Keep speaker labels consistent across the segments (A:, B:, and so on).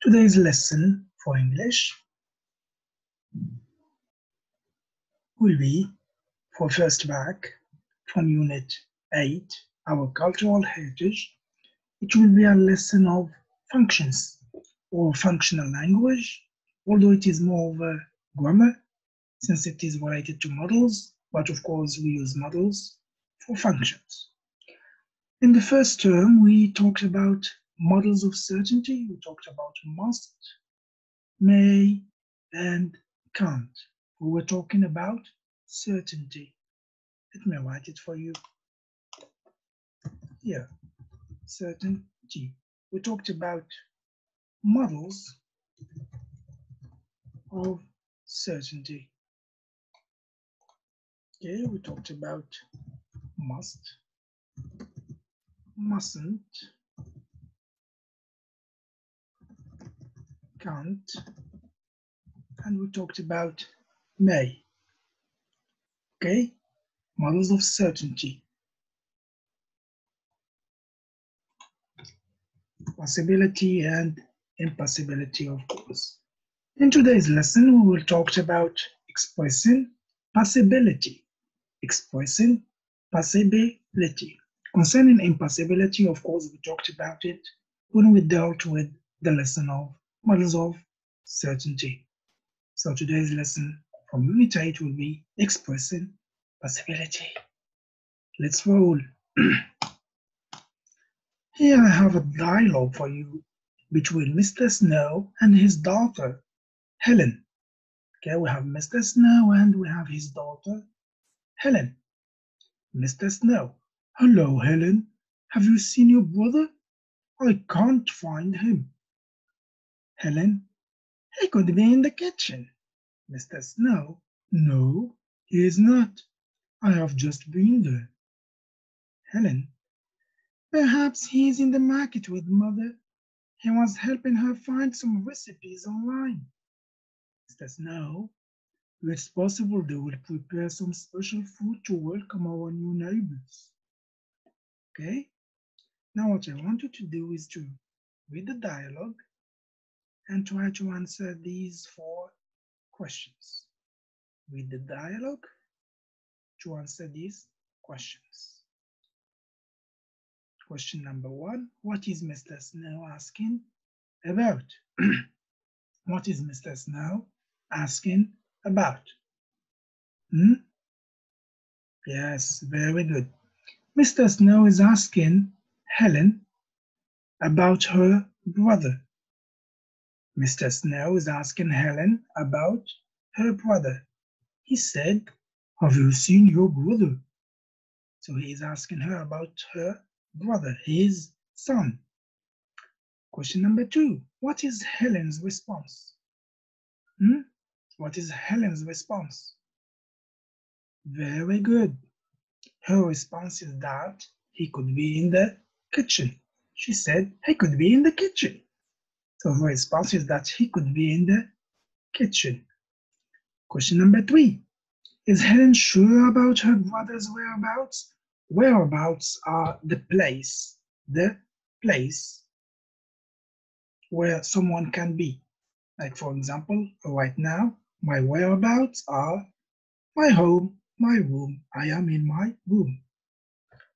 A: Today's lesson for English will be for first bac from Unit 8, our cultural heritage. It will be a lesson of functions or functional language, although it is more of a grammar since it is related to models, but of course we use models for functions. In the first term, we talked about models of certainty. We talked about must, may, and can't. We were talking about certainty. Let me write it for you. Here, certainty. We talked about models of certainty. Okay, we talked about must, mustn't, can't, and we talked about may. Okay, models of certainty. Possibility and impossibility, of course. In today's lesson, we will talk about expressing possibility. Expressing possibility. Concerning impossibility, of course, we talked about it when we dealt with the lesson of models of certainty. So today's lesson from Unit 8 will be expressing possibility. Let's roll. Here I have a dialogue for you between Mr. Snow and his daughter, Helen. Okay, we have Mr. Snow and we have his daughter, Helen. Mr. Snow, hello, Helen. Have you seen your brother? I can't find him. Helen, he could be in the kitchen. Mr. Snow, no, he is not. I have just been there. Helen, perhaps he is in the market with mother. He was helping her find some recipes online. Mr. Snow, it's possible they will prepare some special food to welcome our new neighbors. Okay? Now what I want you to do is to read the dialogue and try to answer these four questions. Read the dialogue to answer these questions. Question number one, what is Mr. Snow asking about? what is Mr. Snow asking about? Hmm? Yes, very good. Mr. Snow is asking Helen about her brother. Mr. Snow is asking Helen about her brother. He said, Have you seen your brother? So he is asking her about her brother, his son. Question number two What is Helen's response? Hmm? What is Helen's response? Very good. Her response is that he could be in the kitchen. She said he could be in the kitchen. So her response is that he could be in the kitchen. Question number three. Is Helen sure about her brother's whereabouts? Whereabouts are the place, the place where someone can be. Like for example, right now, my whereabouts are my home, my room. I am in my room.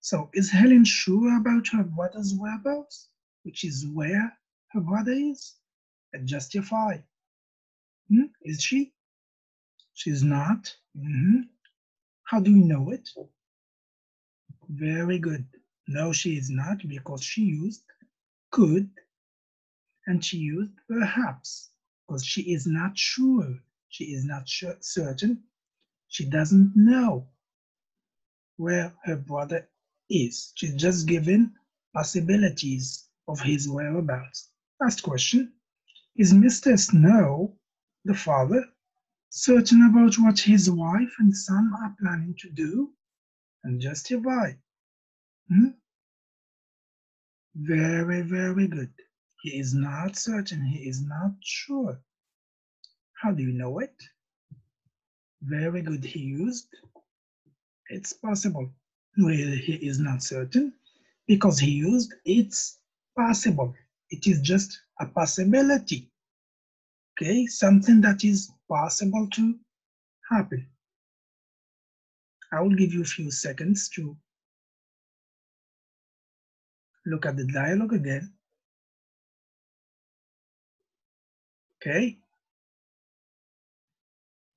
A: So is Helen sure about her brother's whereabouts, which is where her brother is? And justify. Hmm? Is she? She's not. Mm-hmm. How do you know it? Very good. No, she is not because she used could and she used perhaps because she is not sure. She is not sure, certain. She doesn't know where her brother is. She's just given possibilities of his whereabouts. Last question. Is Mr. Snow, the father, certain about what his wife and son are planning to do? And justify. Hmm? Very, very good. He is not certain. He is not sure. How do you know it? Very good. He used. It's possible. No, he is not certain because he used it's possible. It is just a possibility. Okay, something that is possible to happen. I will give you a few seconds to look at the dialogue again. Okay.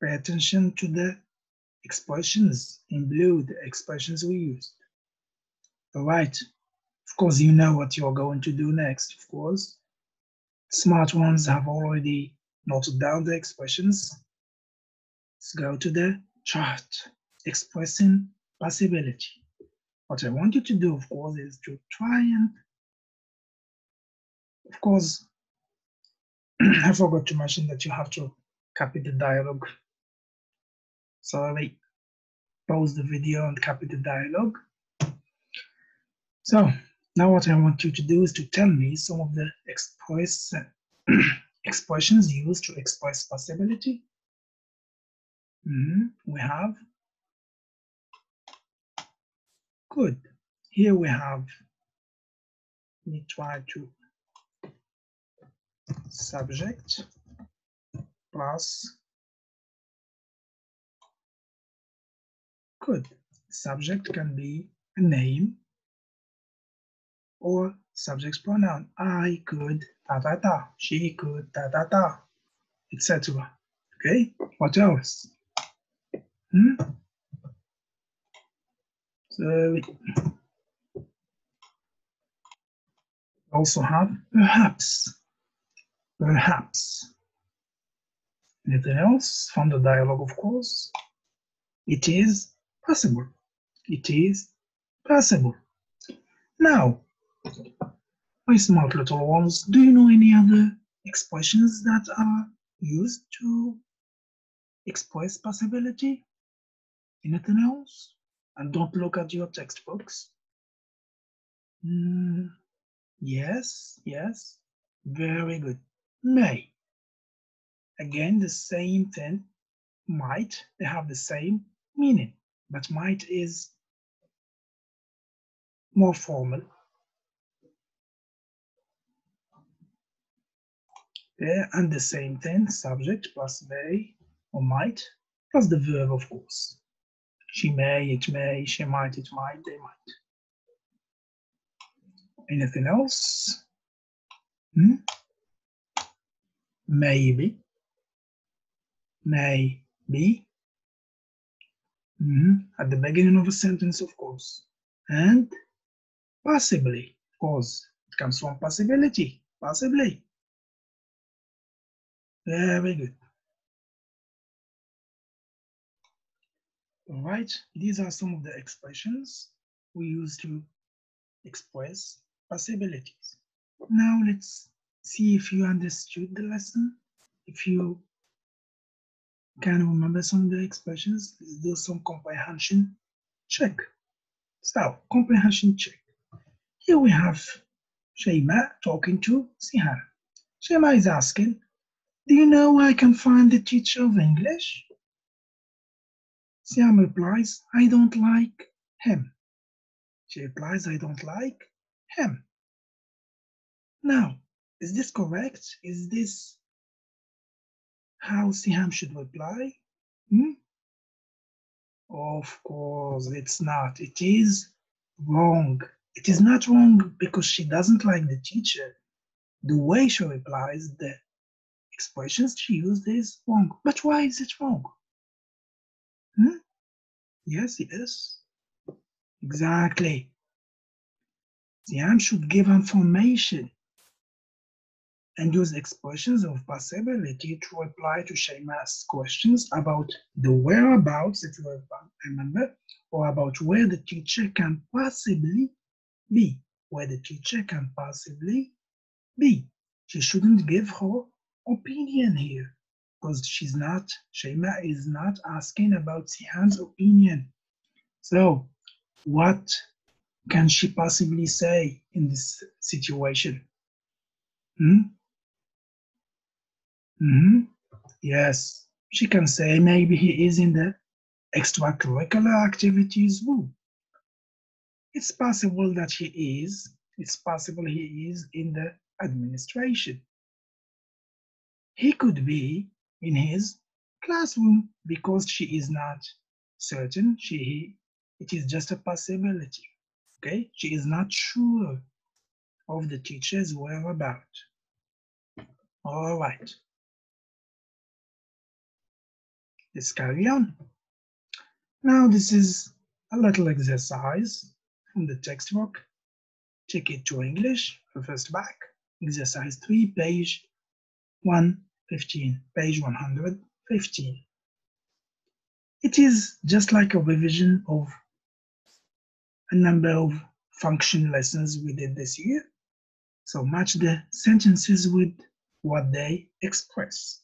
A: Pay attention to the expressions in blue, the expressions we used. All right. Of course, you know what you're going to do next, of course. Smart ones have already noted down the expressions. Let's go to the chart, expressing possibility. What I want you to do, of course, is to try and, of course, I forgot to mention that you have to copy the dialogue. Sorry, pause the video and copy the dialogue. So now what I want you to do is to tell me some of the express expressions used to express possibility. Mm -hmm. We have good. Here we have, let try to subject plus could. Subject can be a name or subject's pronoun. I could, ta ta ta. She could, ta ta ta, etc. Okay, what else? Hmm? So we also have perhaps. Perhaps. Anything else from the dialogue, of course? It is possible. It is possible. Now, my smart little ones, do you know any other expressions that are used to express possibility? Anything else? And don't look at your textbooks. Mm, yes, yes, very good. May. Again, the same thing. Might, they have the same meaning, but might is more formal. Yeah, and the same thing, subject plus may or might, plus the verb, of course. She may, it may, she might, it might, they might. Anything else? Hmm? Maybe. Maybe. Mm -hmm. At the beginning of a sentence, of course. And possibly, of course, it comes from possibility. Possibly. Very good. All right, these are some of the expressions we use to express possibilities. Now let's see if you understood the lesson. If you can remember some of the expressions, let's do some comprehension check. So, comprehension check. Here we have Shema talking to Siham. Shema is asking, do you know where I can find the teacher of English? Siham replies, I don't like him. She replies, I don't like him. Now, is this correct? Is this how Siham should reply? Hmm? Of course, it's not. It is wrong. It is not wrong because she doesn't like the teacher. The way she replies, the expressions she used is wrong. But why is it wrong? Hmm? Yes, yes. Exactly. The am should give information and use expressions of possibility to reply to Shema's questions about the whereabouts, if you remember, or about where the teacher can possibly be, where the teacher can possibly be. She shouldn't give her opinion here because she's not, Shema is not asking about Siham's opinion. So, what can she possibly say in this situation? Hmm? Hmm? Yes, she can say maybe he is in the extracurricular activities room. It's possible that he is, it's possible he is in the administration. He could be in his classroom because she is not certain. She, it is just a possibility. Okay, she is not sure of the teacher's whereabout. All right. Let's carry on. Now this is a little exercise from the textbook. Ticket to English, first bac. Exercise 3, page 115, page 115. It is just like a revision of a number of function lessons we did this year. So match the sentences with what they express.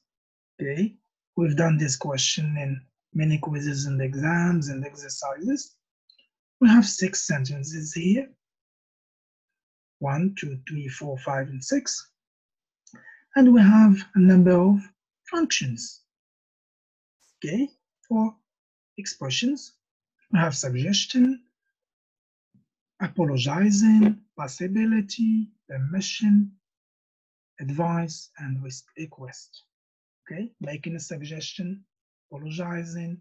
A: Okay, we've done this question in many quizzes and exams and exercises. We have six sentences here. One, two, three, four, five, and six. And we have a number of functions. Okay, for expressions. We have suggestion, apologizing, possibility, permission, advice, and request. Okay, making a suggestion, apologizing,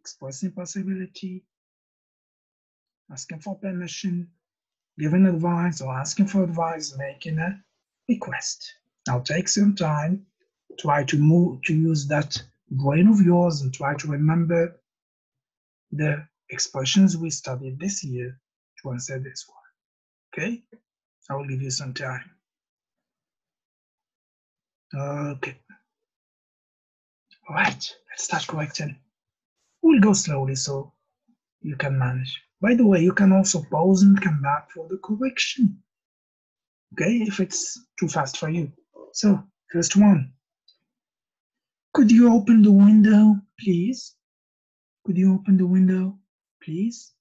A: expressing possibility, asking for permission, giving advice or asking for advice, making a request. Now take some time, try to move to use that brain of yours and try to remember the expressions we studied this year to answer this one. Okay, I will give you some time. Okay. All right, let's start correcting. We'll go slowly so you can manage. By the way, you can also pause and come back for the correction. Okay, if it's too fast for you. So, first one. Could you open the window, please? Could you open the window, please?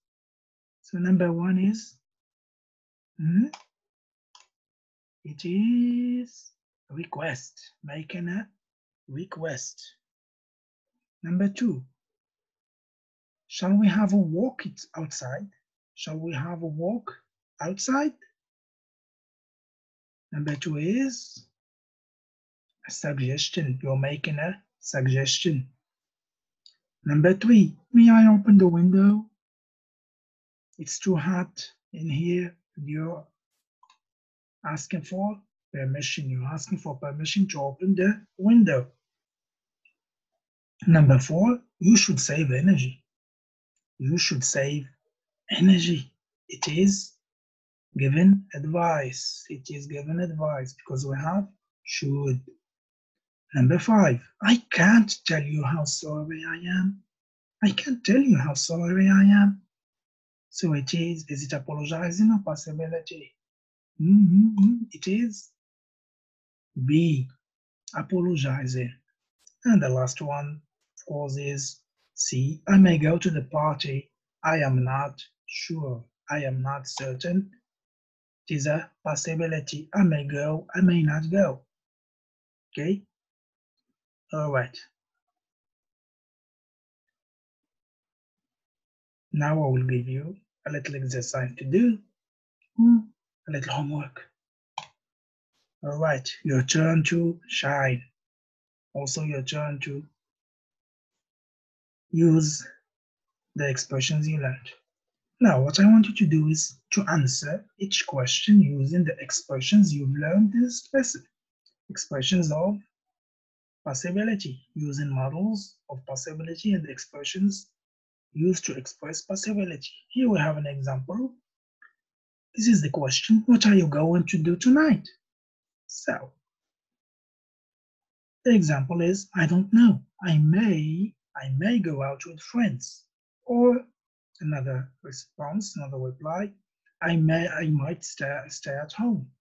A: So number one is, hmm, it is a request, making a request. Number two, shall we have a walk outside? Shall we have a walk outside? Number two is a suggestion. You're making a suggestion. Number three, may I open the window? It's too hot in here. You're asking for permission. You're asking for permission to open the window. Number four, you should save energy. You should save energy. It is given advice. It is given advice because we have should. Number five, I can't tell you how sorry I am. I can't tell you how sorry I am. So it is, is it apologizing or possibility? Mm -hmm, it is. B, apologizing. And the last one, of course, is C, I may go to the party. I am not sure. I am not certain. It is a possibility. I may go, I may not go. Okay? All right. Now I will give you a little exercise to do, hmm, a little homework. All right, your turn to shine. Also your turn to use the expressions you learned. Now, what I want you to do is to answer each question using the expressions you've learned this lesson. Expressions of possibility using models of possibility and expressions used to express possibility. Here we have an example. This is the question, what are you going to do tonight? So, the example is, I don't know. I may, I may go out with friends. Or another response, another reply, I may, I might stay, stay at home.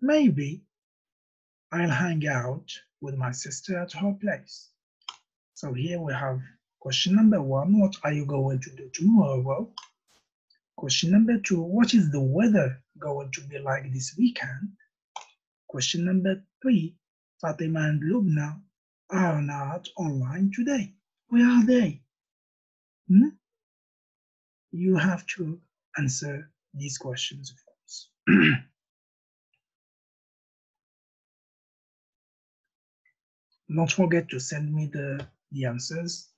A: Maybe I'll hang out with my sister at her place. So here we have question number one, what are you going to do tomorrow? Question number two, what is the weather going to be like this weekend? Question number three, Fatima and Lubna are not online today. Where are they? Hmm? You have to answer these questions, of course. Don't forget to send me the, the answers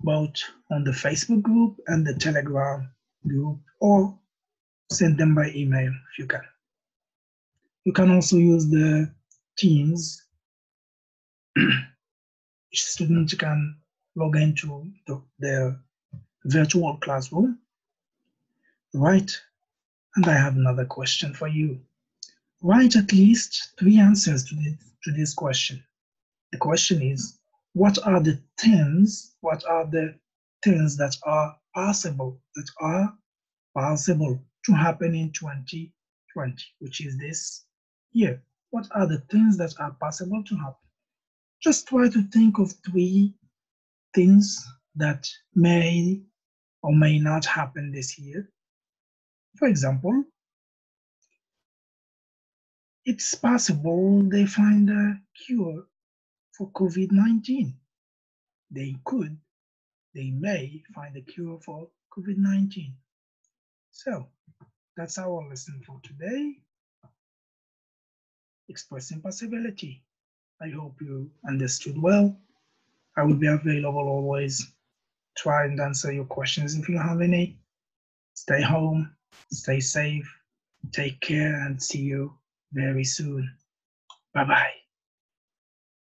A: both on the Facebook group and the Telegram group, or send them by email if you can. You can also use the Teams. Students can log into the, the virtual classroom. Right, and I have another question for you. Write at least three answers to this, to this question. The question is, what are the things, what are the things that are possible, that are possible to happen in 2020, which is this year? What are the things that are possible to happen? Just try to think of three things that may or may not happen this year. For example, it's possible they find a cure for COVID 19. They could, they may find a cure for COVID 19. So that's our lesson for today. Expressing possibility. I hope you understood well. I will be available always. Try and answer your questions if you have any. Stay home, stay safe, take care, and see you very soon. Bye bye.